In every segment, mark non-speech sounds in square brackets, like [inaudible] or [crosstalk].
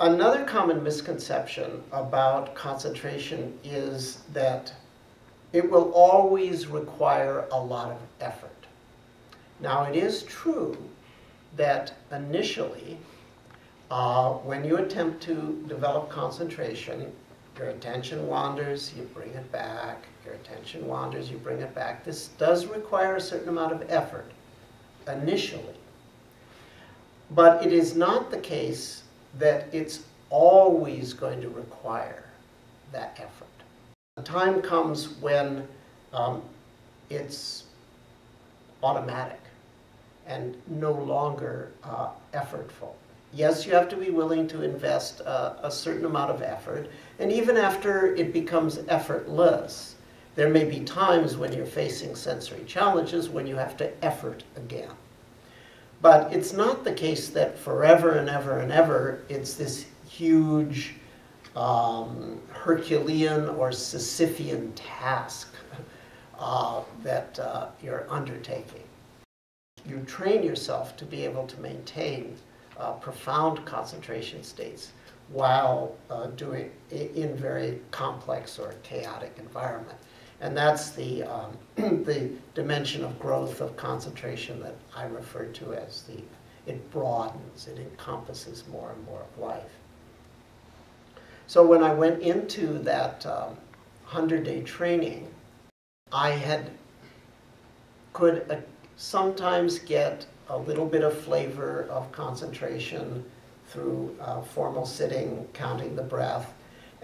Another common misconception about concentration is that it will always require a lot of effort. Now, it is true that initially, uh, when you attempt to develop concentration, your attention wanders, you bring it back, your attention wanders, you bring it back. This does require a certain amount of effort initially. But it is not the case that it's always going to require that effort. The time comes when um, it's automatic and no longer uh, effortful. Yes, you have to be willing to invest uh, a certain amount of effort, and even after it becomes effortless, there may be times when you're facing sensory challenges when you have to effort again. But it's not the case that forever and ever and ever it's this huge um, Herculean or Sisyphean task uh, that uh, you're undertaking. You train yourself to be able to maintain uh, profound concentration states while uh, doing in very complex or chaotic environment. And that's the, um, [clears throat] the dimension of growth of concentration that I refer to as the, it broadens, it encompasses more and more of life. So when I went into that 100-day um, training, I had, could uh, sometimes get a little bit of flavor of concentration through uh, formal sitting, counting the breath,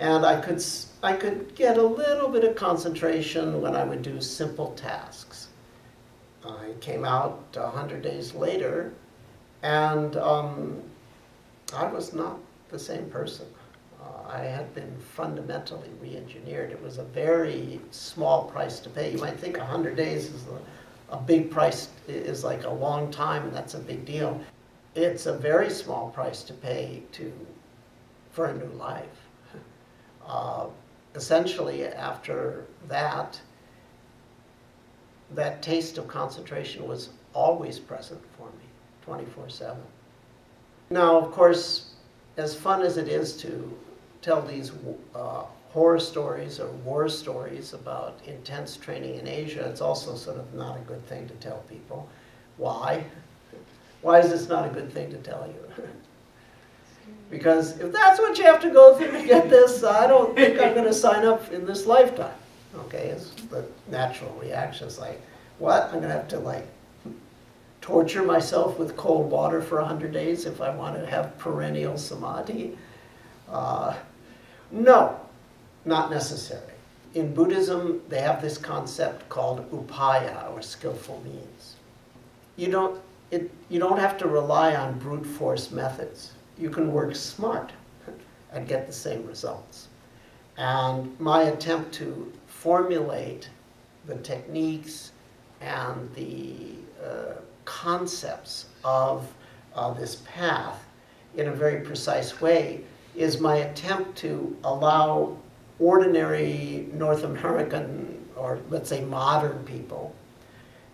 and I could, I could get a little bit of concentration when I would do simple tasks. I came out 100 days later, and um, I was not the same person. Uh, I had been fundamentally re-engineered. It was a very small price to pay. You might think 100 days is a, a big price, is like a long time, and that's a big deal. It's a very small price to pay to, for a new life uh, essentially after that, that taste of concentration was always present for me, 24-7. Now, of course, as fun as it is to tell these uh, horror stories or war stories about intense training in Asia, it's also sort of not a good thing to tell people. Why? [laughs] Why is this not a good thing to tell you? [laughs] Because if that's what you have to go through to get this, I don't think I'm going to sign up in this lifetime. Okay, it's the natural reaction. It's like, what? I'm going to have to like torture myself with cold water for 100 days if I want to have perennial samadhi? Uh, no, not necessary. In Buddhism, they have this concept called upaya, or skillful means. You don't, it, you don't have to rely on brute force methods you can work smart and get the same results. And my attempt to formulate the techniques and the uh, concepts of uh, this path in a very precise way is my attempt to allow ordinary North American, or let's say modern people,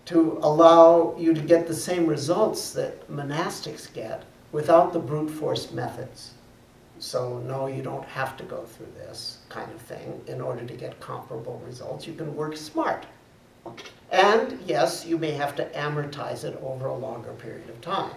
to allow you to get the same results that monastics get without the brute force methods. So no, you don't have to go through this kind of thing in order to get comparable results. You can work smart. And yes, you may have to amortize it over a longer period of time.